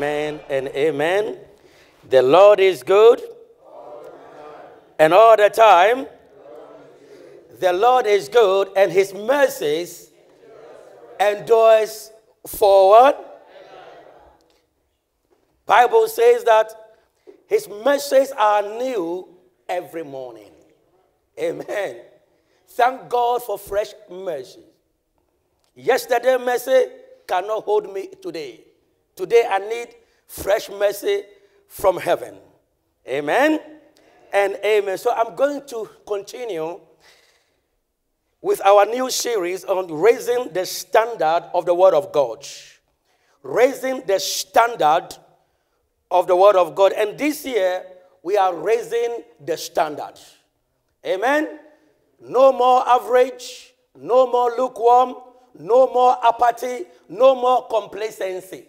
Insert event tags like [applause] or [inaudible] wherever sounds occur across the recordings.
Amen and amen. The Lord is good. And all the time, the Lord is good, and his mercies endures forward. Bible says that his mercies are new every morning. Amen. Thank God for fresh mercy. Yesterday mercy cannot hold me today. Today I need fresh mercy from heaven. Amen and amen. So I'm going to continue with our new series on raising the standard of the Word of God. Raising the standard of the Word of God. And this year, we are raising the standard. Amen. No more average, no more lukewarm, no more apathy, no more complacency.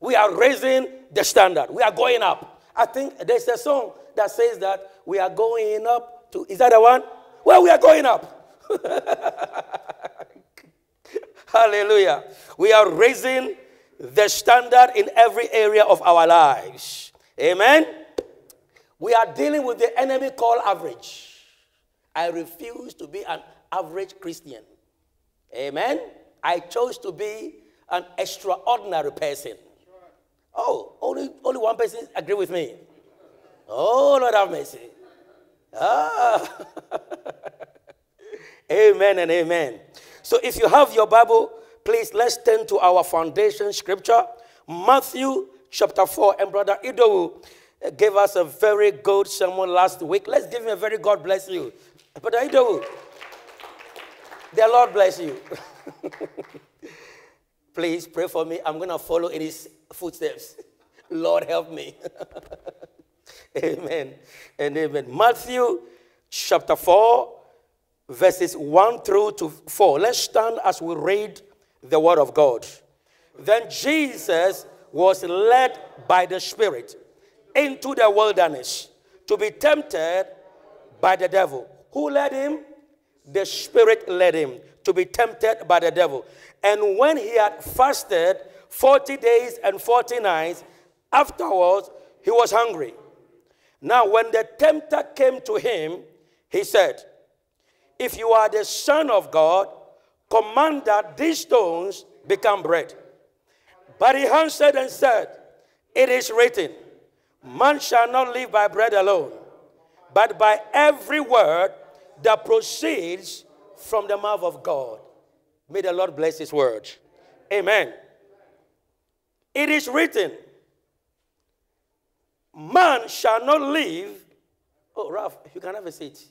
We are raising the standard. We are going up. I think there's a song that says that we are going up to, is that the one? Well, we are going up. [laughs] Hallelujah. We are raising the standard in every area of our lives. Amen. We are dealing with the enemy called average. I refuse to be an average Christian. Amen. I chose to be an extraordinary person. Oh, only, only one person agree with me. Oh, Lord have mercy. Ah. [laughs] amen and amen. So if you have your Bible, please let's turn to our foundation scripture, Matthew chapter 4. And Brother Ido gave us a very good sermon last week. Let's give him a very God bless you. Brother Ido, the Lord bless you. [laughs] please pray for me. I'm going to follow in his footsteps. [laughs] Lord help me. [laughs] amen and amen. Matthew chapter 4, verses 1 through to 4. Let's stand as we read the word of God. Then Jesus was led by the Spirit into the wilderness to be tempted by the devil. Who led him? The Spirit led him to be tempted by the devil. And when he had fasted 40 days and 40 nights, afterwards he was hungry. Now, when the tempter came to him, he said, If you are the Son of God, command that these stones become bread. But he answered and said, It is written, Man shall not live by bread alone, but by every word that proceeds from the mouth of God. May the Lord bless his word. Amen. It is written, Man shall not live. Oh, Ralph, you can have a seat.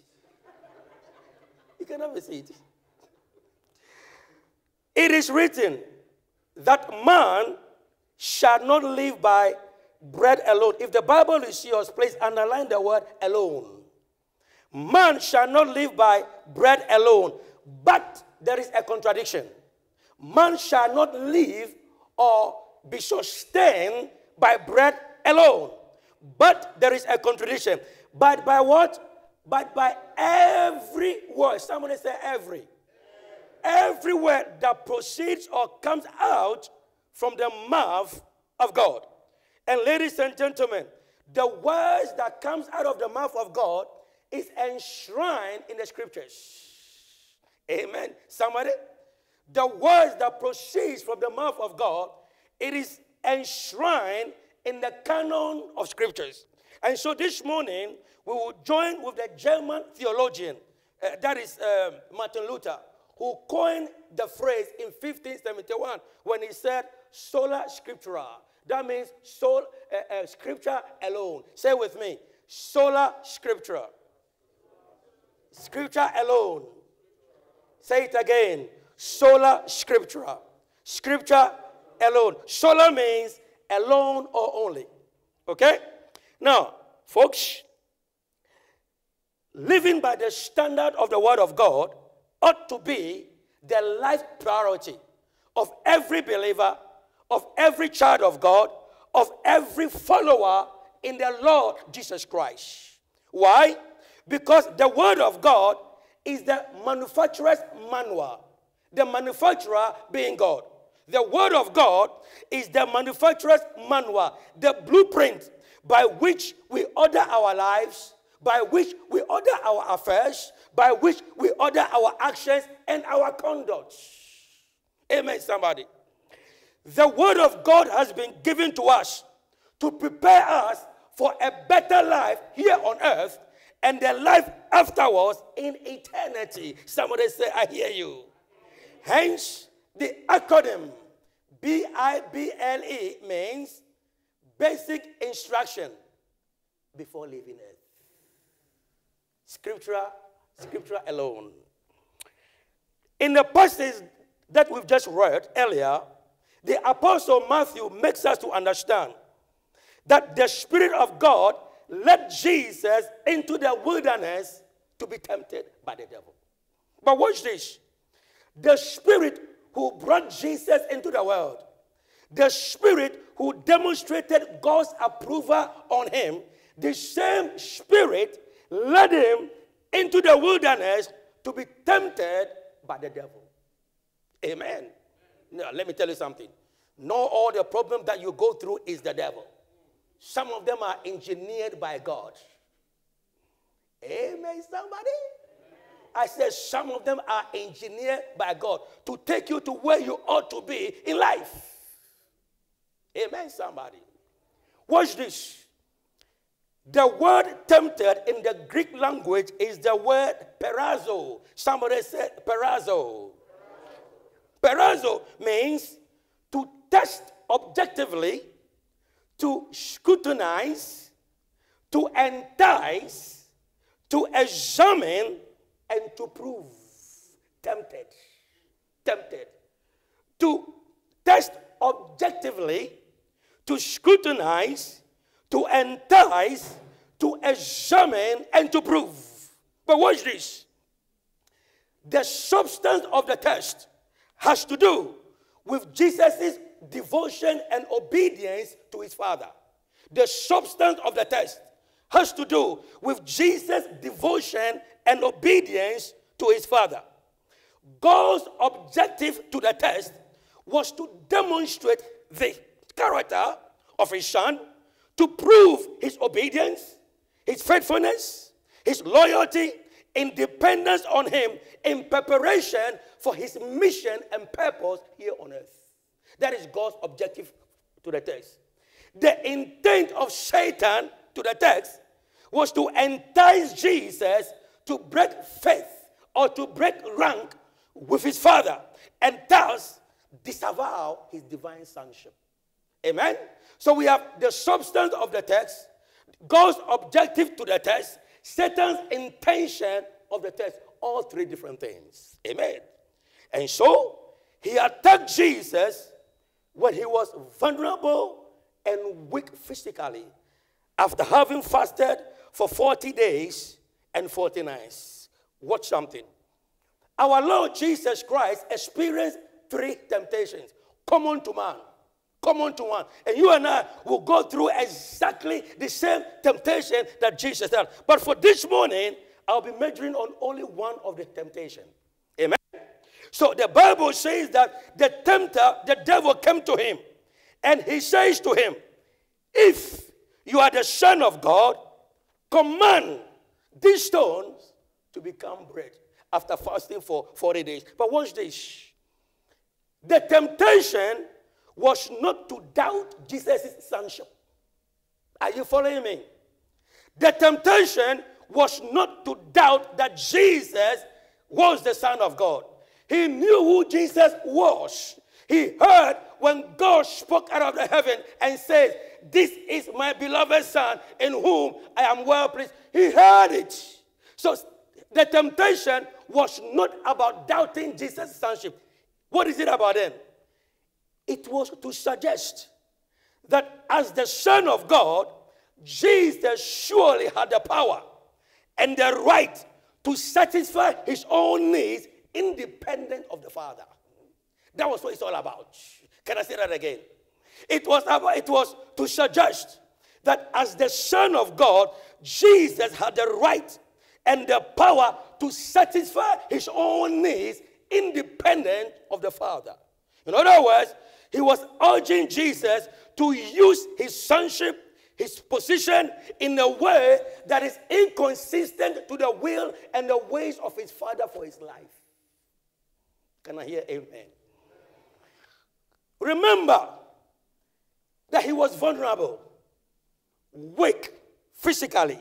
You can have a seat. It is written that man shall not live by bread alone. If the Bible is yours, please underline the word alone. Man shall not live by bread alone, but there is a contradiction. Man shall not live or be sustained by bread alone. But there is a contradiction. But by what? But by every word. Somebody say every. Every word that proceeds or comes out from the mouth of God. And ladies and gentlemen, the words that comes out of the mouth of God is enshrined in the scriptures. Amen. Somebody? The words that proceeds from the mouth of God, it is enshrined in the canon of scriptures. And so this morning, we will join with the German theologian, uh, that is um, Martin Luther, who coined the phrase in 1571 when he said, sola scriptura. That means soul, uh, uh, scripture alone. Say with me, sola scriptura. Scripture alone. Say it again, sola scriptura. Scripture alone. Sola means alone or only. Okay? Now, folks, living by the standard of the Word of God ought to be the life priority of every believer, of every child of God, of every follower in the Lord Jesus Christ. Why? Because the Word of God is the manufacturer's manual, the manufacturer being God. The Word of God is the manufacturer's manual, the blueprint by which we order our lives, by which we order our affairs, by which we order our actions and our conduct. Amen, somebody. The Word of God has been given to us to prepare us for a better life here on earth and the life afterwards in eternity. Somebody say, I hear you. Hence, the acronym B I B L E means basic instruction before leaving earth. Scripture, scripture alone. In the passage that we've just read earlier, the apostle Matthew makes us to understand that the Spirit of God led Jesus into the wilderness to be tempted by the devil. But watch this the Spirit who brought Jesus into the world, the Spirit who demonstrated God's approval on him, the same Spirit led him into the wilderness to be tempted by the devil. Amen. Now, let me tell you something. Not all the problem that you go through is the devil. Some of them are engineered by God. Amen, somebody? I said some of them are engineered by God to take you to where you ought to be in life. Amen, somebody. Watch this. The word tempted in the Greek language is the word peirazo. Somebody said peirazo. Peirazo means to test objectively to scrutinize, to entice, to examine, and to prove. Tempted. Tempted. To test objectively, to scrutinize, to entice, to examine, and to prove. But watch this. The substance of the test has to do with Jesus' devotion and obedience to his Father. The substance of the test has to do with Jesus' devotion and obedience to his Father. God's objective to the test was to demonstrate the character of his Son, to prove his obedience, his faithfulness, his loyalty, independence on him in preparation for his mission and purpose here on earth. That is God's objective to the text. The intent of Satan to the text was to entice Jesus to break faith or to break rank with his father and thus disavow his divine sonship. Amen? So we have the substance of the text, God's objective to the text, Satan's intention of the text, all three different things. Amen. And so he attacked Jesus when he was vulnerable and weak physically after having fasted for 40 days and 40 nights. Watch something. Our Lord Jesus Christ experienced three temptations common to man. Common to one. And you and I will go through exactly the same temptation that Jesus had. But for this morning, I'll be measuring on only one of the temptation. So the Bible says that the tempter, the devil, came to him and he says to him, If you are the Son of God, command these stones to become bread after fasting for 40 days. But watch this. The temptation was not to doubt Jesus' sonship. Are you following me? The temptation was not to doubt that Jesus was the Son of God. He knew who Jesus was. He heard when God spoke out of the heaven and said, This is my beloved Son in whom I am well pleased. He heard it. So the temptation was not about doubting Jesus' sonship. What is it about then? It was to suggest that as the Son of God, Jesus surely had the power and the right to satisfy his own needs independent of the Father. That was what it's all about. Can I say that again? It was about, it was to suggest that as the Son of God, Jesus had the right and the power to satisfy his own needs independent of the Father. In other words, he was urging Jesus to use his sonship, his position, in a way that is inconsistent to the will and the ways of his father for his life. Can I hear amen? Remember that he was vulnerable, weak physically,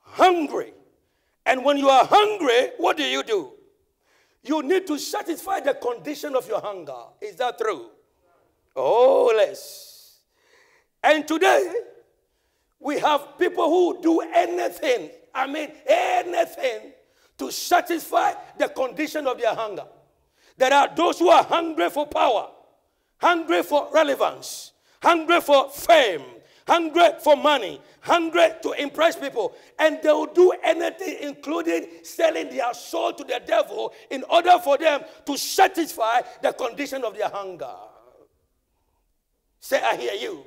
hungry. And when you are hungry, what do you do? You need to satisfy the condition of your hunger. Is that true? Oh, yes. And today, we have people who do anything, I mean, anything to satisfy the condition of their hunger. There are those who are hungry for power, hungry for relevance, hungry for fame, hungry for money, hungry to impress people, and they will do anything, including selling their soul to the devil, in order for them to satisfy the condition of their hunger. Say, I hear you.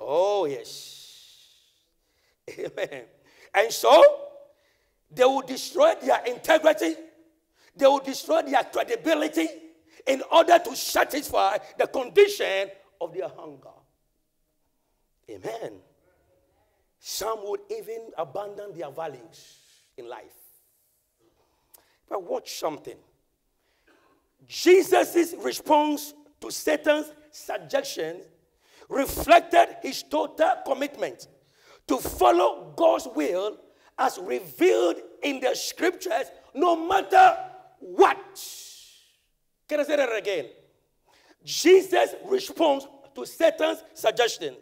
Oh, yes. Amen. And so, they will destroy their integrity, they will destroy their credibility in order to satisfy the condition of their hunger. Amen. Some would even abandon their values in life. But watch something. Jesus' response to Satan's suggestion reflected his total commitment to follow God's will as revealed in the scriptures, no matter what. Can I say that again? Jesus' response to Satan's suggestion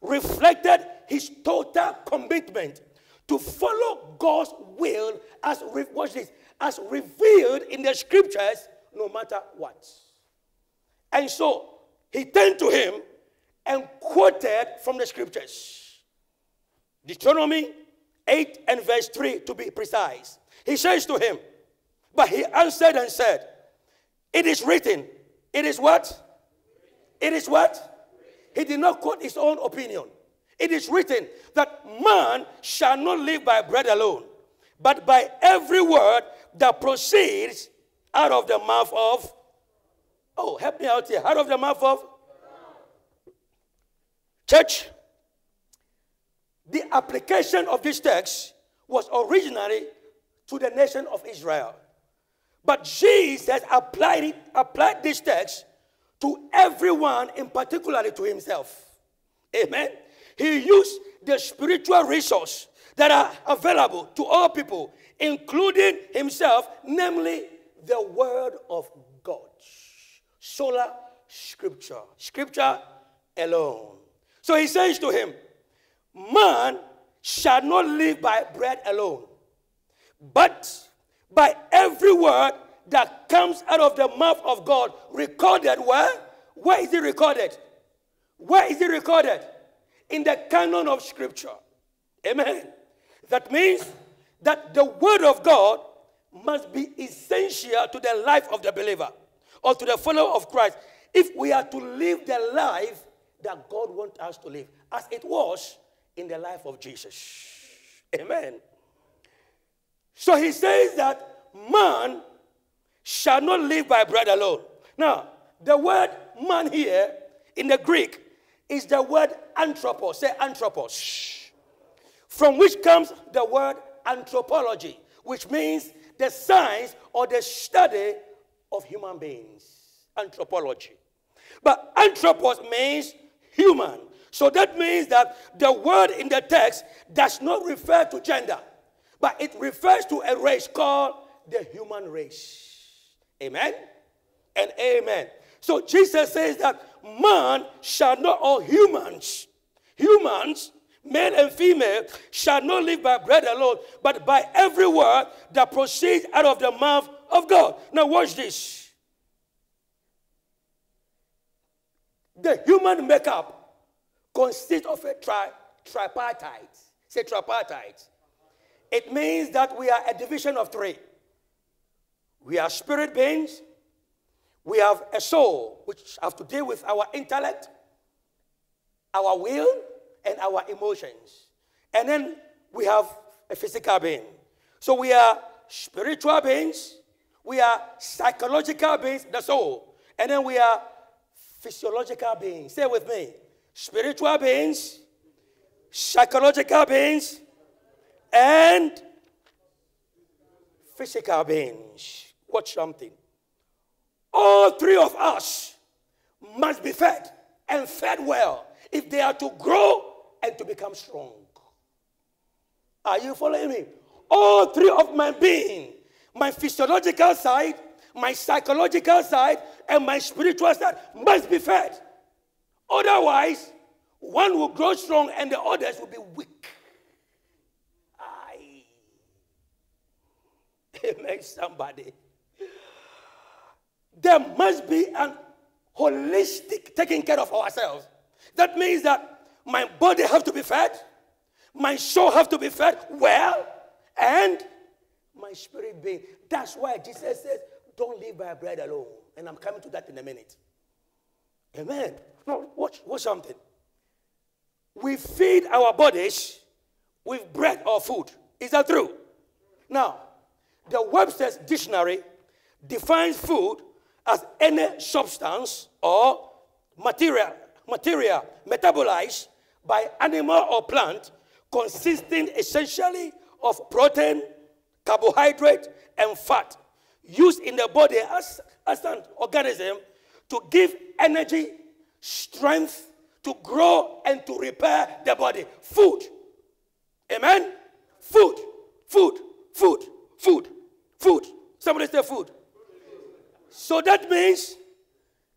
reflected his total commitment to follow God's will as watch this, as revealed in the scriptures, no matter what. And so he turned to him and quoted from the scriptures. Deuteronomy 8 and verse 3 to be precise. He says to him, But he answered and said, It is written. It is what? It is what? He did not quote his own opinion. It is written that man shall not live by bread alone, but by every word that proceeds out of the mouth of Oh, help me out here. Out of the mouth of church. The application of this text was originally to the nation of Israel. But Jesus applied, it, applied this text to everyone, in particularly to himself. Amen. He used the spiritual resource that are available to all people, including himself, namely the word of God sola scriptura. Scripture alone. So he says to him, Man shall not live by bread alone, but by every word that comes out of the mouth of God. Recorded where? Where is it recorded? Where is it recorded? In the canon of Scripture. Amen. That means that the Word of God must be essential to the life of the believer or to the follower of Christ if we are to live the life that God wants us to live, as it was in the life of Jesus. Amen. So he says that man shall not live by bread alone. Now, the word man here in the Greek is the word anthropos. Say anthropos. From which comes the word anthropology, which means the science or the study of human beings, anthropology. But anthropos means human. So that means that the word in the text does not refer to gender, but it refers to a race called the human race. Amen? And amen. So Jesus says that man shall not, all humans, humans, male and female, shall not live by bread alone, but by every word that proceeds out of the mouth of God. Now, watch this. The human makeup consists of a tri- tripartite. Say tripartite. It means that we are a division of three. We are spirit beings. We have a soul, which have to deal with our intellect, our will, and our emotions. And then we have a physical being. So we are spiritual beings, we are psychological beings, the soul. And then we are physiological beings. Say with me spiritual beings, psychological beings, and physical beings. Watch something. All three of us must be fed and fed well if they are to grow and to become strong. Are you following me? All three of my being, my physiological side, my psychological side, and my spiritual side must be fed. Otherwise, one will grow strong and the others will be weak. [laughs] Amen, somebody. There must be an holistic taking care of ourselves. That means that my body have to be fed, my soul have to be fed well, and my spirit being. That's why Jesus says, don't live by bread alone. And I'm coming to that in a minute. Amen. Now, watch, watch something. We feed our bodies with bread or food. Is that true? Now, the Webster's dictionary defines food as any substance or material, material metabolized by animal or plant consisting essentially of protein, carbohydrate, and fat used in the body as, as an organism to give energy, strength, to grow, and to repair the body. Food. Amen? Food. Food. Food. Food. Food. Somebody say food. So that means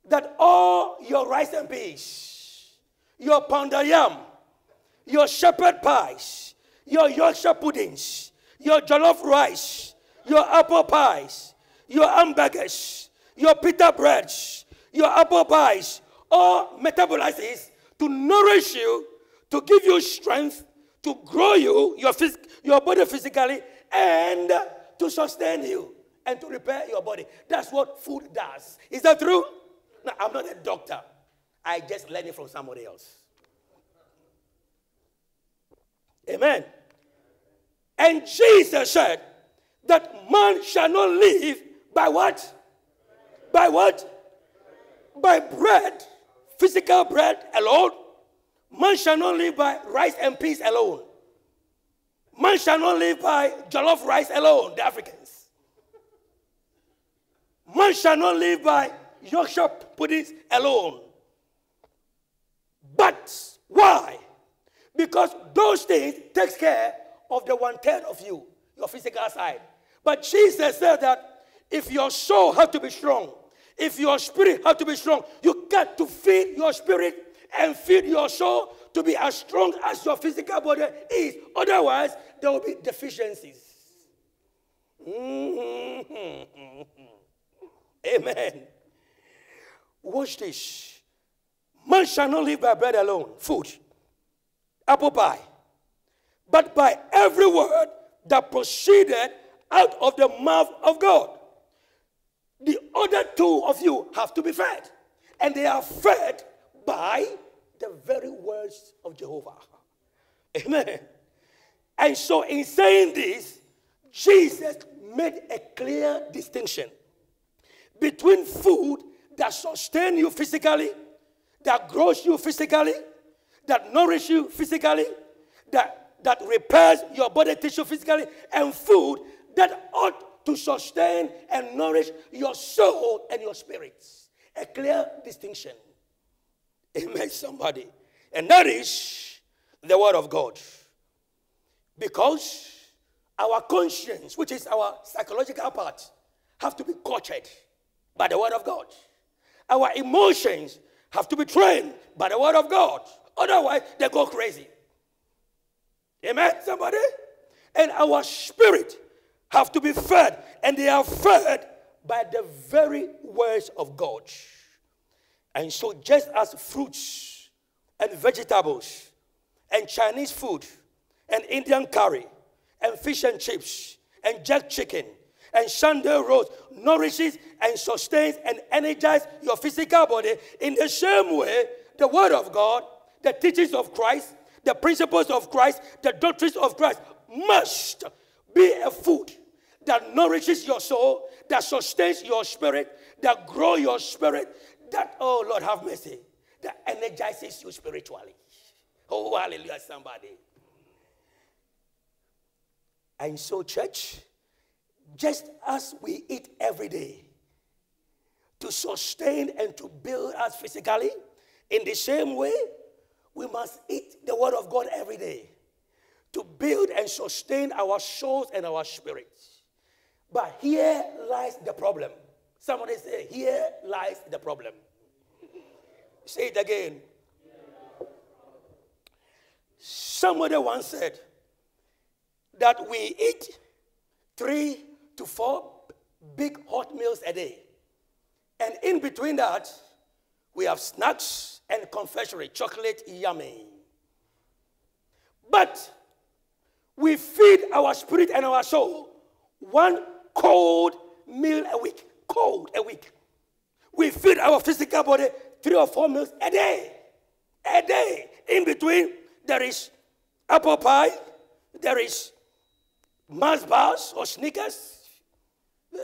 that all your rice and peas, your pounded yam, your shepherd pies, your Yorkshire puddings, your jollof rice, your apple pies, your hamburgers, your pita breads, your apple pies, all metabolizes to nourish you, to give you strength, to grow you, your, phys- your body physically, and to sustain you and to repair your body. That's what food does. Is that true? No, I'm not a doctor. I just learned it from somebody else. Amen. And Jesus said that man shall not live by what? By what? By bread, physical bread alone. Man shall not live by rice and peas alone. Man shall not live by jollof rice alone, the Africans. Man shall not live by Yorkshire puddings alone. But why? Because those things takes care of the one third of you, your physical side. But Jesus said that if your soul has to be strong, if your spirit has to be strong, you got to feed your spirit and feed your soul to be as strong as your physical body is. Otherwise, there will be deficiencies. Mm-hmm. Amen. Watch this. Man shall not live by bread alone, food, apple pie, but by every word that proceeded out of the mouth of God. The other two of you have to be fed, and they are fed by the very words of Jehovah. Amen. And so, in saying this, Jesus made a clear distinction between food that sustains you physically, that grows you physically, that nourishes you physically, that, that repairs your body tissue physically, and food that ought to sustain and nourish your soul and your spirits. A clear distinction. Amen, somebody. And nourish the Word of God. Because our conscience, which is our psychological part, have to be cultured by the Word of God. Our emotions have to be trained by the Word of God. Otherwise, they go crazy. Amen, somebody? And our spirit have to be fed, and they are fed by the very words of God. And so, just as fruits and vegetables and Chinese food and Indian curry and fish and chips and jerk chicken and Sunday roast nourishes and sustains and energizes your physical body in the same way the Word of God, the teachings of Christ, the principles of Christ, the doctrines of Christ must be a food that nourishes your soul, that sustains your spirit, that grow your spirit, that, oh Lord, have mercy, that energizes you spiritually. Oh, hallelujah, somebody. And so, church, just as we eat every day to sustain and to build us physically, in the same way, we must eat the Word of God every day to build and sustain our souls and our spirits. But here lies the problem. Somebody say, Here lies the problem. say it again. Somebody once said that we eat three to four big hot meals a day. And in between that, we have snacks and confectionery, chocolate, yummy. But we feed our spirit and our soul one cold meal a week. Cold a week. We feed our physical body three or four meals a day. A day. In between, there is apple pie, there is Mars bars or Snickers, uh,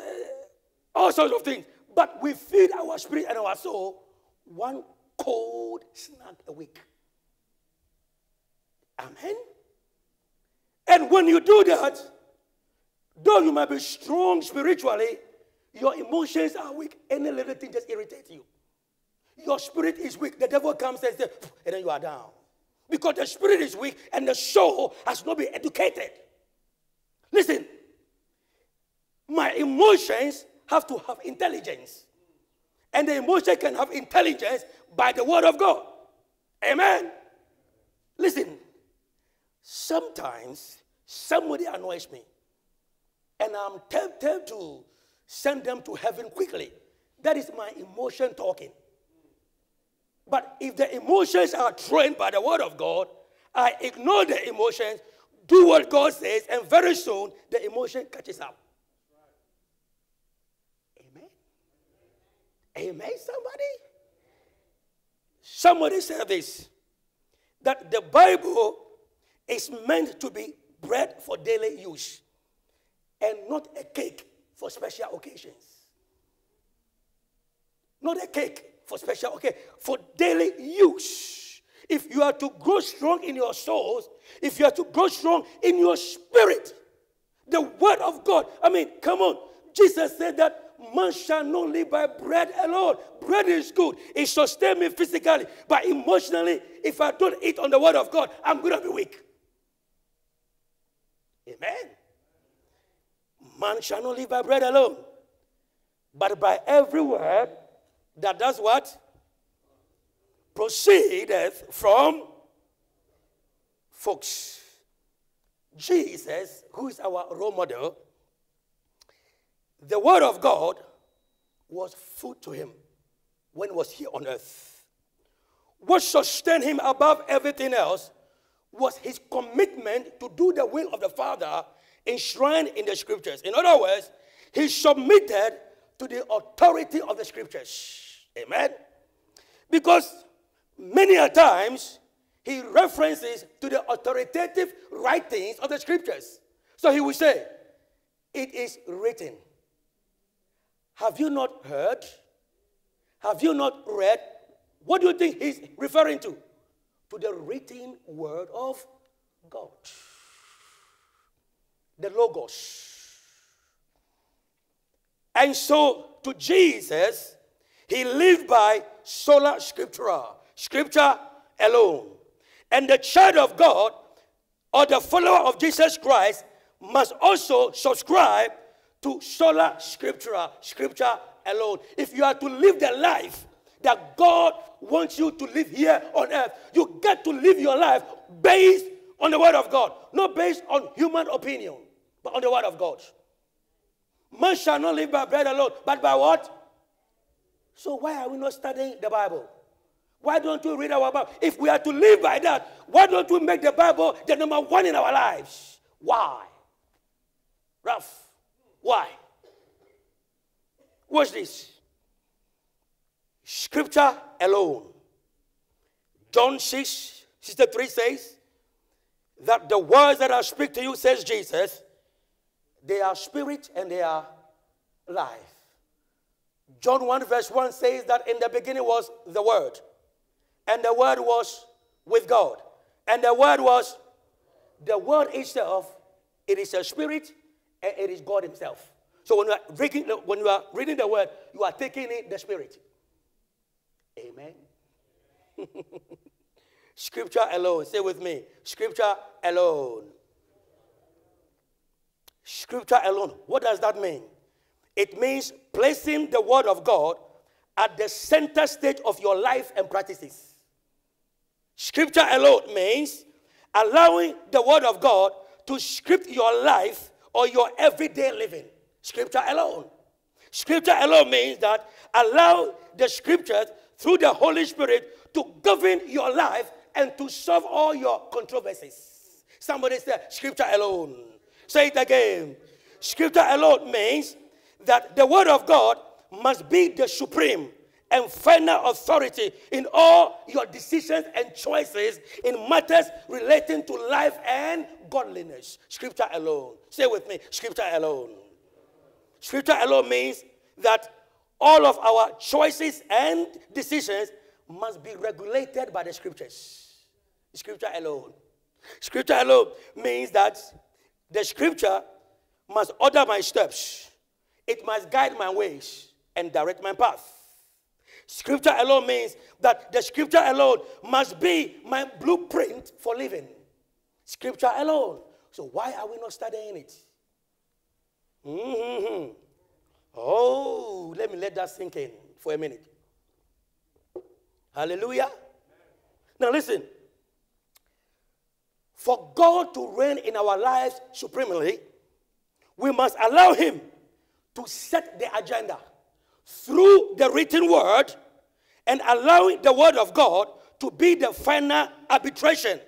all sorts of things. But we feed our spirit and our soul one cold snack a week. Amen. And when you do that, though you might be strong spiritually, your emotions are weak. Any little thing just irritates you. Your spirit is weak. The devil comes and says, and then you are down. Because the spirit is weak and the soul has not been educated. Listen, my emotions have to have intelligence. And the emotion can have intelligence by the word of God. Amen. Listen, sometimes somebody annoys me and I'm tempted to send them to heaven quickly. That is my emotion talking. But if the emotions are trained by the word of God, I ignore the emotions, do what God says, and very soon the emotion catches up. Amen. Amen, somebody? Somebody said this that the Bible is meant to be bread for daily use and not a cake for special occasions. Not a cake for special, okay, for daily use. If you are to grow strong in your souls, if you are to grow strong in your spirit, the word of God, I mean, come on. Jesus said that man shall not live by bread alone. Bread is good, it sustains me physically, but emotionally, if I don't eat on the word of God, I'm going to be weak. Amen. Man shall not live by bread alone, but by every word that does what? Proceedeth from folks. Jesus, who is our role model, the word of God was food to him when he was here on earth. What sustained him above everything else was his commitment to do the will of the Father enshrined in the scriptures. In other words, he submitted to the authority of the scriptures. Amen. Because many a times he references to the authoritative writings of the scriptures. So he will say, It is written. Have you not heard? Have you not read? What do you think he's referring to? To the written word of God. The Logos. And so to Jesus, he lived by sola scriptura, scripture alone. And the child of God or the follower of Jesus Christ must also subscribe to sola scriptura, scripture alone. If you are to live the life that God wants you to live here on earth, you get to live your life based on the word of God, not based on human opinion, but on the word of God. Man shall not live by bread alone, but by what? So why are we not studying the Bible? Why don't we read our Bible? If we are to live by that, why don't we make the Bible the number one in our lives? Why? Rough. Why? Watch this. Scripture alone. John 6, Sister 3 says that the words that I speak to you, says Jesus, they are spirit and they are life. John 1, verse 1 says that in the beginning was the Word, and the Word was with God, and the Word was the Word itself. It is a spirit, and it is God Himself. So when you are reading, when you are reading the Word, you are taking in the Spirit. Amen. [laughs] Scripture alone. Say with me. Scripture alone. Scripture alone. What does that mean? It means placing the Word of God at the center stage of your life and practices. Scripture alone means allowing the Word of God to script your life or your everyday living. Scripture alone. Scripture alone means that allow the scriptures through the Holy Spirit to govern your life and to solve all your controversies. Somebody said, Scripture alone. Say it again. Scripture alone means that the Word of God must be the supreme and final authority in all your decisions and choices in matters relating to life and godliness. Scripture alone. Say with me, Scripture alone. Scripture alone means that all of our choices and decisions must be regulated by the scriptures. Scripture alone. Scripture alone means that the scripture must order my steps, it must guide my ways and direct my path. Scripture alone means that the scripture alone must be my blueprint for living. Scripture alone. So, why are we not studying it? Mm-hmm. Oh, let me let that sink in for a minute. Hallelujah. Now, listen. For God to reign in our lives supremely, we must allow Him to set the agenda through the written word and allowing the word of God to be the final arbitration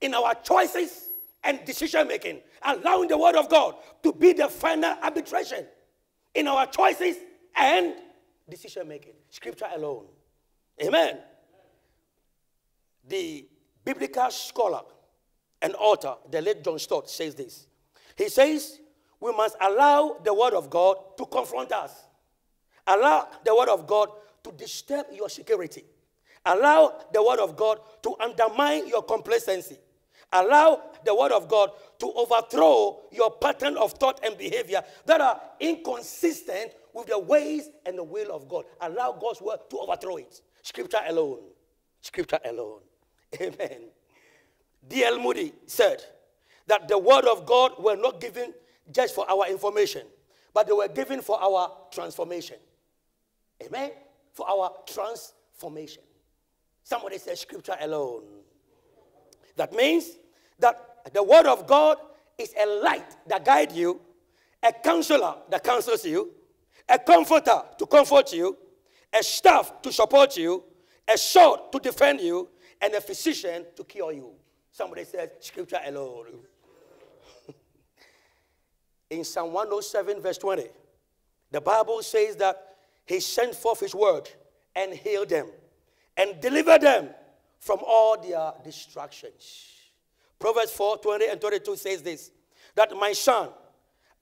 in our choices and decision making. Allowing the word of God to be the final arbitration in our choices and decision making. Scripture alone. Amen. The biblical scholar and author, the late John Stott, says this. He says, We must allow the word of God to confront us, allow the word of God to disturb your security, allow the word of God to undermine your complacency, allow the word of God to overthrow your pattern of thought and behavior that are inconsistent with the ways and the will of God. Allow God's word to overthrow it. Scripture alone. Scripture alone. [laughs] Amen. D.L. Moody said that the word of God were not given just for our information, but they were given for our transformation. Amen. For our transformation. Somebody said scripture alone. That means that the word of God is a light that guides you, a counselor that counsels you, a comforter to comfort you, a staff to support you, a sword to defend you, and a physician to cure you. Somebody says, Scripture alone. [laughs] In Psalm 107, verse 20, the Bible says that He sent forth His word and healed them and delivered them from all their distractions. Proverbs 4 20 and 22 says this that my son,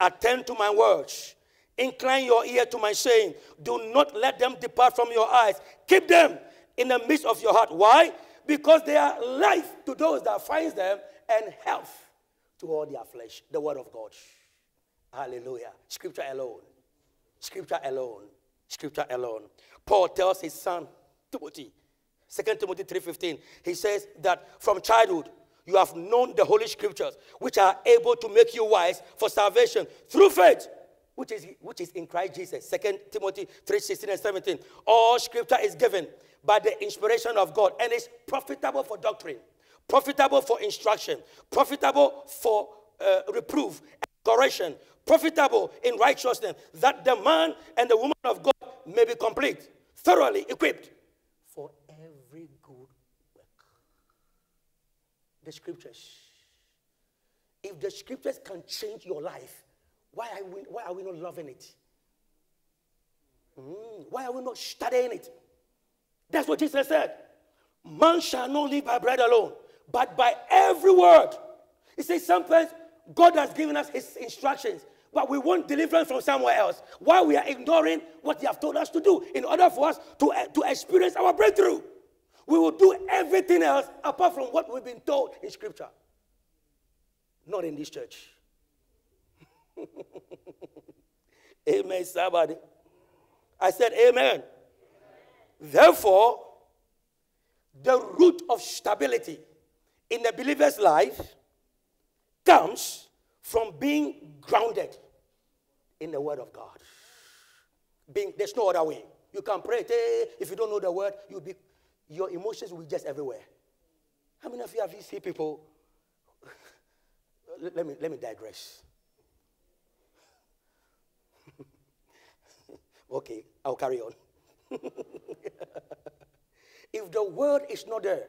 attend to my words, incline your ear to my saying, do not let them depart from your eyes, keep them in the midst of your heart. Why? Because they are life to those that finds them and health to all their flesh. The word of God. Hallelujah. Scripture alone. Scripture alone. Scripture alone. Paul tells his son Timothy, 2 Timothy 3:15. He says that from childhood you have known the holy scriptures, which are able to make you wise for salvation through faith, which is, which is in Christ Jesus. 2 Timothy 3 16 and 17. All scripture is given by the inspiration of God and is profitable for doctrine, profitable for instruction, profitable for uh, reproof, correction, profitable in righteousness, that the man and the woman of God may be complete, thoroughly equipped for every good work. the scriptures. If the scriptures can change your life, why are we, why are we not loving it? Mm, why are we not studying it? That's what Jesus said. Man shall not live by bread alone, but by every word. He says sometimes God has given us his instructions, but we want deliverance from somewhere else. Why we are ignoring what He has told us to do in order for us to, uh, to experience our breakthrough. We will do everything else apart from what we've been told in Scripture. Not in this church. [laughs] amen, somebody. I said, Amen. Therefore, the root of stability in the believer's life comes from being grounded in the Word of God. Being, there's no other way. You can pray. If you don't know the Word, you'll be, your emotions will be just everywhere. How many of you have you seen people? [laughs] let, me, let me digress. [laughs] okay, I'll carry on. [laughs] if the word is not there,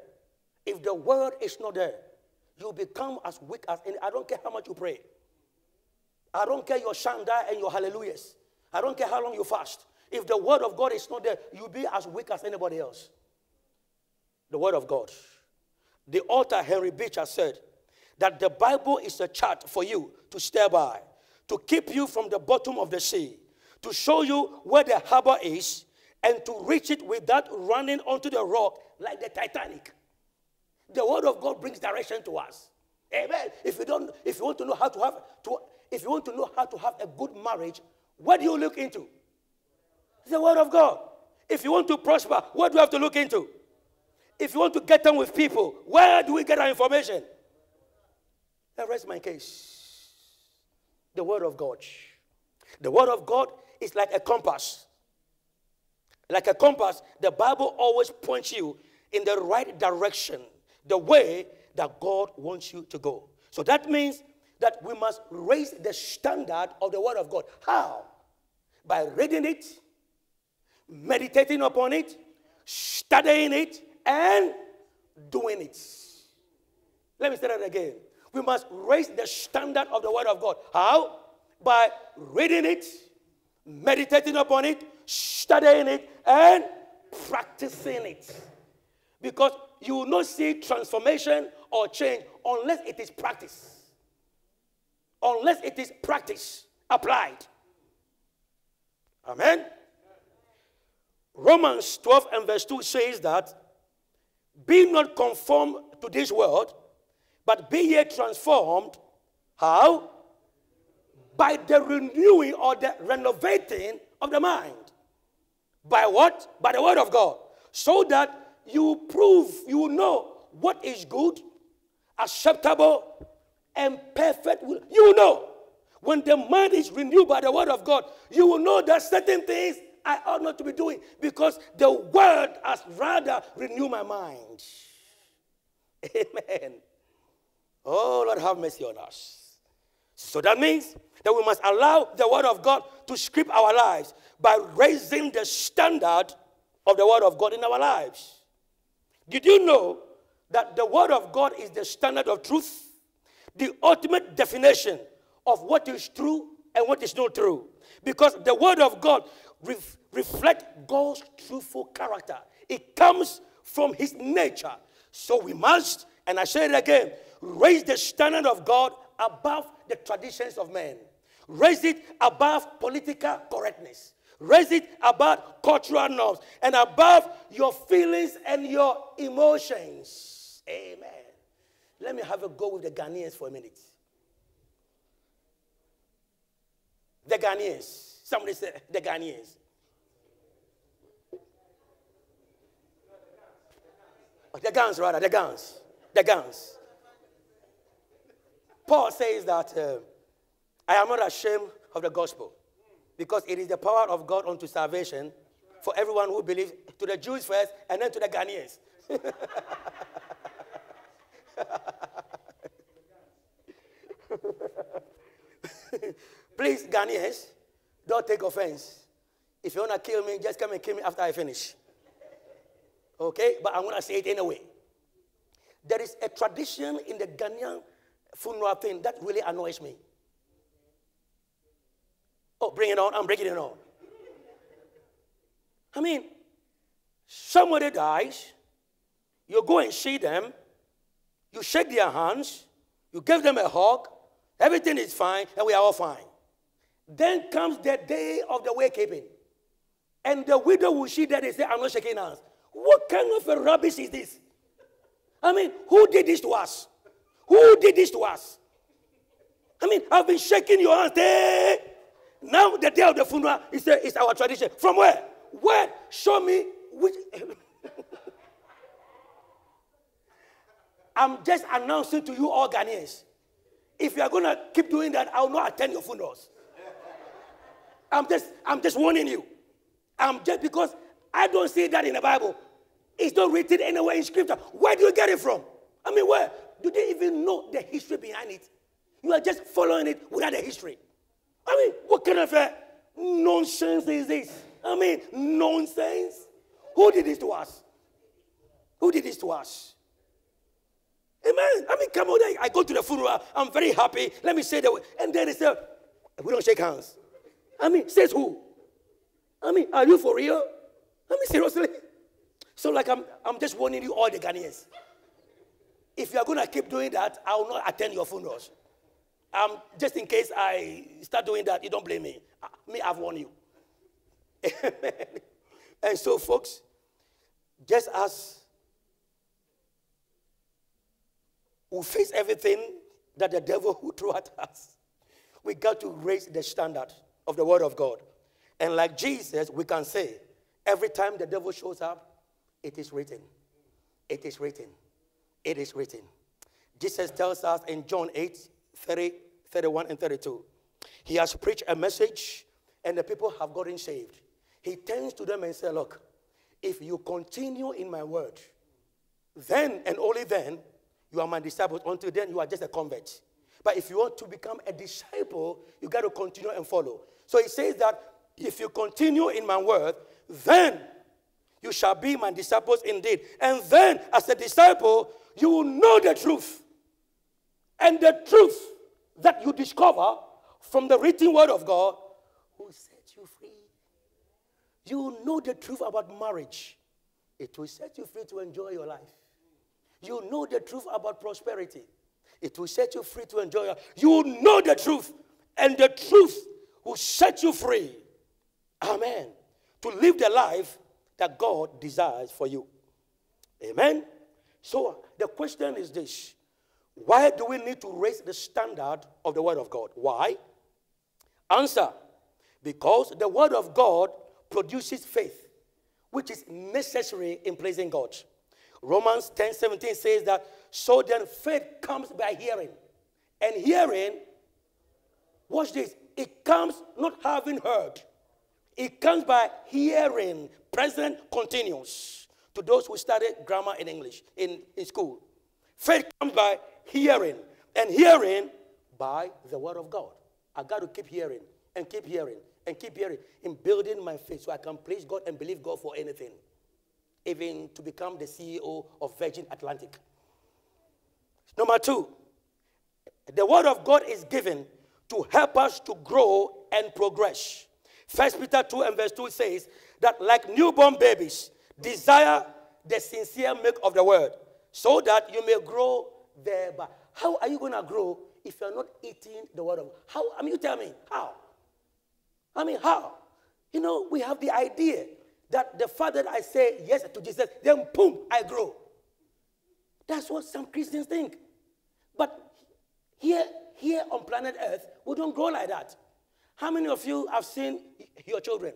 if the word is not there, you become as weak as any. I don't care how much you pray. I don't care your shanda and your hallelujahs. I don't care how long you fast. If the word of God is not there, you'll be as weak as anybody else. The word of God. The author Henry Beecher said that the Bible is a chart for you to stay by, to keep you from the bottom of the sea, to show you where the harbor is, and to reach it without running onto the rock like the Titanic. The word of God brings direction to us. Amen. If you don't, if you want to know how to have to, if you want to know how to have a good marriage, what do you look into? The word of God. If you want to prosper, what do you have to look into? If you want to get on with people, where do we get our information? I rest my case. The word of God. The word of God is like a compass. Like a compass, the Bible always points you in the right direction, the way that God wants you to go. So that means that we must raise the standard of the Word of God. How? By reading it, meditating upon it, studying it, and doing it. Let me say that again. We must raise the standard of the Word of God. How? By reading it, meditating upon it, studying it, and practicing it. Because you will not see transformation or change unless it is practice. Unless it is practice applied. Amen. Romans 12 and verse 2 says that be not conformed to this world, but be ye transformed. How? By the renewing or the renovating of the mind. By what? By the word of God. So that you prove, you know what is good, acceptable, and perfect. You will know. When the mind is renewed by the word of God, you will know that certain things I ought not to be doing because the word has rather renewed my mind. [laughs] Amen. Oh, Lord, have mercy on us. So that means that we must allow the word of God to script our lives by raising the standard of the Word of God in our lives. Did you know that the Word of God is the standard of truth? The ultimate definition of what is true and what is not true. Because the Word of God ref- reflects God's truthful character, it comes from His nature. So we must, and I say it again, raise the standard of God above the traditions of men, raise it above political correctness Raise it above cultural norms and above your feelings and your emotions. Amen. Let me have a go with the Ghanaians for a minute. The Ghanaians. Somebody said the Ghanaians. Oh, the guns, rather, the guns. The guns. Paul says that uh, I am not ashamed of the gospel because it is the power of God unto salvation for everyone who believes, to the Jews first and then to the Ghanaians. [laughs] Please, Ghanaians, don't take offense. If you want to kill me, just come and kill me after I finish. Okay? But I'm going to say it anyway. There is a tradition in the Ghanaian funeral thing that really annoys me. Oh, bring it on. I'm bringing it on. I mean, somebody dies, you go and see them, you shake their hands, you give them a hug, everything is fine, and we are all fine. Then comes the day of the wakekeeping. And the widow will see that they say, I'm not shaking hands. What kind of a rubbish is this? I mean, who did this to us? Who did this to us? I mean, I've been shaking your hands. Hey! Now the day of the funeral is, our tradition. From where? Where? Show me which. [laughs] I'm just announcing to you all Ghanaians. If you are going to keep doing that, I will not attend your funerals. I'm just, I'm just warning you. I'm just because I don't see that in the Bible. It's not written anywhere in scripture. Where do you get it from? I mean, where? Do they even know the history behind it? You are just following it without the history. I mean, what kind of a nonsense is this? I mean, nonsense. Who did this to us? Who did this to us? Amen. I mean, come on, I go to the funeral. I'm very happy. Let me say that. And then they say, we don't shake hands. I mean, says who? I mean, are you for real? I mean, seriously? So, like, I'm, I'm just warning you all the Ghanaians. If you are going to keep doing that, I will not attend your funerals. Um, just in case I start doing that, you don't blame me. Uh, me, I've warned you. [laughs] and so, folks, just as we face everything that the devil will throw at us, we got to raise the standard of the Word of God. And like Jesus, we can say, every time the devil shows up, it is written. It is written. It is written. Jesus tells us in John 8 30, 31, and 32. He has preached a message, and the people have gotten saved. He turns to them and says, Look, if you continue in my word, then and only then you are my disciples. Until then, you are just a convert. But if you want to become a disciple, you got to continue and follow. So he says that if you continue in my word, then you shall be my disciples indeed. And then, as a disciple, you will know the truth. And the truth that you discover from the written word of God will set you free. You will know the truth about marriage. It will set you free to enjoy your life. You know the truth about prosperity. It will set you free to enjoy. You will know the truth, and the truth will set you free. Amen. To live the life that God desires for you. Amen. So the question is this Why do we need to raise the standard of the Word of God? Why? Answer Because the Word of God produces faith, which is necessary in pleasing God. Romans 10 17 says that, so then faith comes by hearing. And hearing, watch this, it comes not having heard. It comes by hearing, present continuous. To those who studied grammar in English in, in school, faith comes by hearing, and hearing by the word of God. I got to keep hearing and keep hearing and keep hearing in building my faith so I can please God and believe God for anything, even to become the CEO of Virgin Atlantic. Number two, the word of God is given to help us to grow and progress. First Peter 2 and verse 2 says that like newborn babies, desire the sincere milk of the word, so that you may grow thereby. How are you going to grow if you're not eating the word of God? How? I mean, you tell me, how? I mean, how? You know, we have the idea that the fact that I say yes to Jesus, then boom, I grow. That's what some Christians think. But here, here on planet Earth, we don't grow like that. How many of you have seen your children?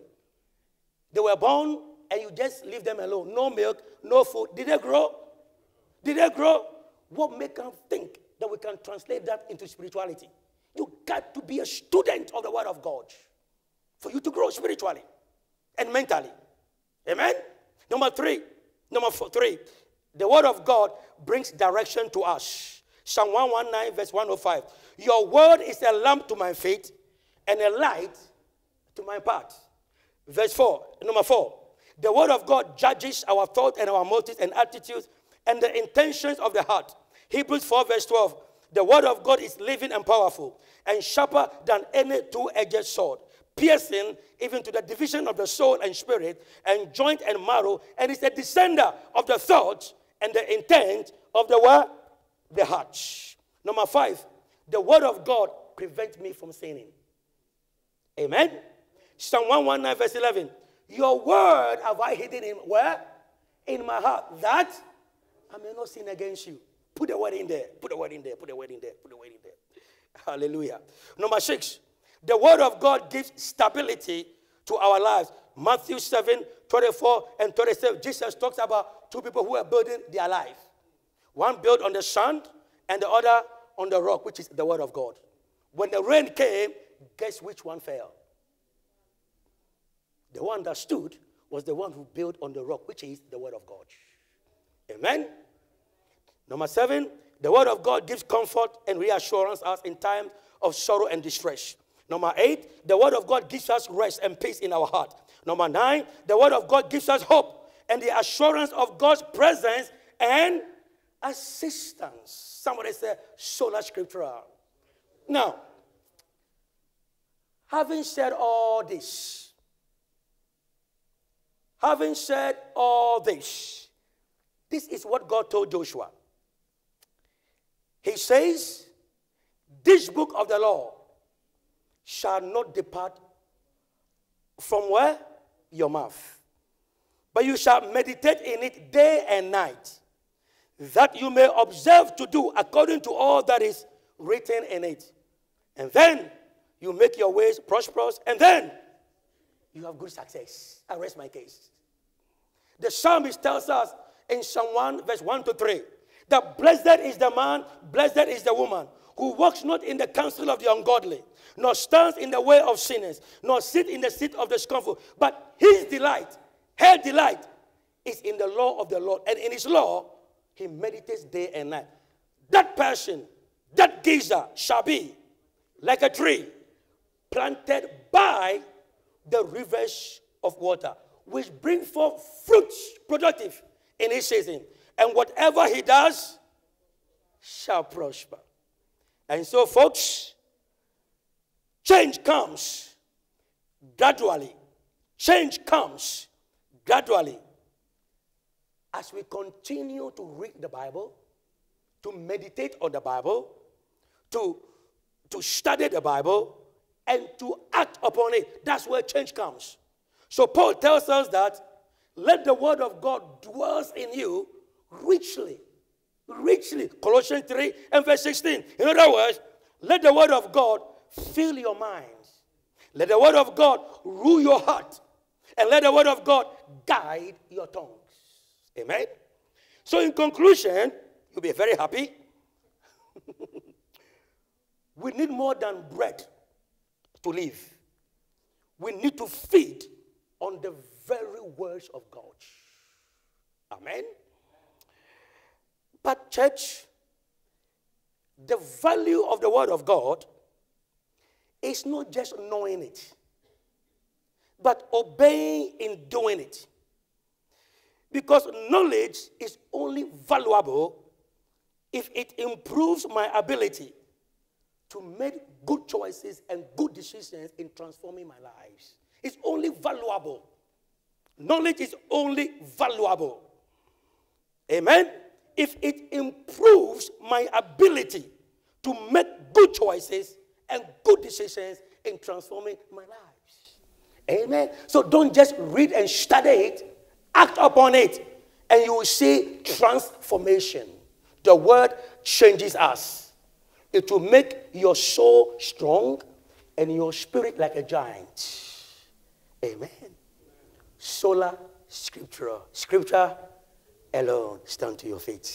They were born and you just leave them alone. No milk, no food. Did they grow? Did they grow? What make them think that we can translate that into spirituality? You got to be a student of the Word of God for you to grow spiritually and mentally. Amen? Number three, number four, three, the Word of God brings direction to us. Psalm 119, verse 105. Your word is a lamp to my feet and a light to my path. Verse 4, number 4. The word of God judges our thoughts and our motives and attitudes and the intentions of the heart. Hebrews 4, verse 12. The word of God is living and powerful and sharper than any two edged sword, piercing even to the division of the soul and spirit and joint and marrow, and is a discerner of the thoughts and the intent of the word, the heart. Number five, the word of God prevents me from sinning. Amen. Psalm 119, verse 11. Your word have I hidden in where? In my heart, that I may not sin against you. Put the word in there. Put the word in there. Put the word in there. Put the word in there. Hallelujah. Number six, the word of God gives stability to our lives. Matthew 7, 24 and 27. Jesus talks about two people who are building their life. One built on the sand and the other on the rock, which is the word of God. When the rain came, guess which one fell? The one that stood was the one who built on the rock, which is the word of God. Amen. Number seven, the word of God gives comfort and reassurance us in times of sorrow and distress. Number eight, the word of God gives us rest and peace in our heart. Number nine, the word of God gives us hope and the assurance of God's presence and assistance. Somebody said, sola scriptura. Now, having said all this, having said all this, this is what God told Joshua. He says, This book of the law shall not depart from where? Your mouth. But you shall meditate in it day and night, that you may observe to do according to all that is written in it. And then you make your ways prosperous, and then you have good success. I rest my case. The psalmist tells us in Psalm 1, verse 1 to 3, that blessed is the man, blessed is the woman who walks not in the counsel of the ungodly, nor stands in the way of sinners, nor sit in the seat of the scornful. But his delight, her delight, is in the law of the Lord. And in his law, he meditates day and night. That person, that geezer shall be like a tree planted by the rivers of water, which bring forth fruits productive in his season. And whatever he does shall prosper. And so, folks, change comes gradually. Change comes gradually. As we continue to read the Bible, to meditate on the Bible, to, to study the Bible, and to act upon it, that's where change comes. So, Paul tells us that let the word of God dwell in you richly richly. Colossians 3 and verse 16. In other words, let the word of God fill your minds. Let the word of God rule your heart. And let the word of God guide your tongues. Amen. So, in conclusion, you'll be very happy. [laughs] we need more than bread to live. We need to feed on the very words of God. Amen. But, church, the value of the Word of God is not just knowing it, but obeying in doing it. Because knowledge is only valuable if it improves my ability to make good choices and good decisions in transforming my lives. It's only valuable. Knowledge is only valuable. Amen? if it improves my ability to make good choices and good decisions in transforming my lives. Amen. So don't just read and study it, act upon it, and you will see transformation. The word changes us. It will make your soul strong and your spirit like a giant. Amen. Sola scriptura. Scripture alone. Stand to your feet.